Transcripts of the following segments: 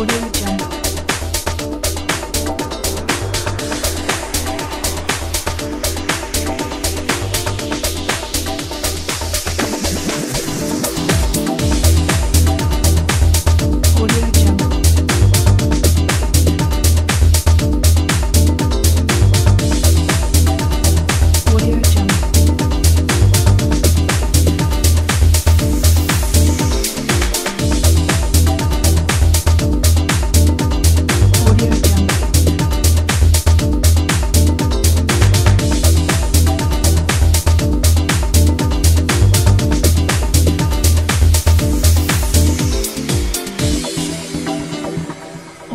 wouldn't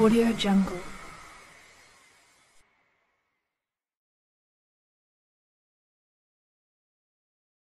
Audio Jungle.